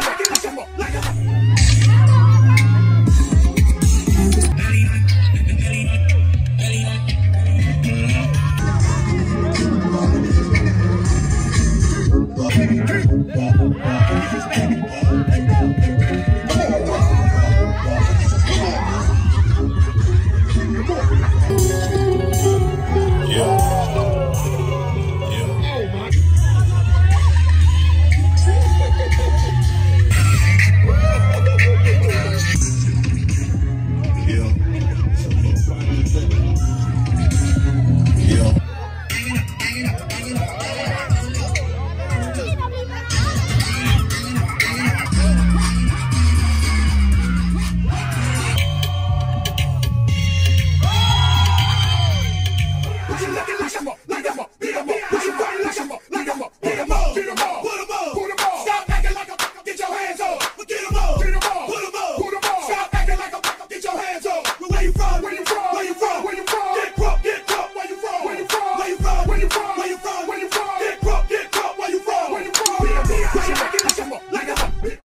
Like it, like it, like it. you from?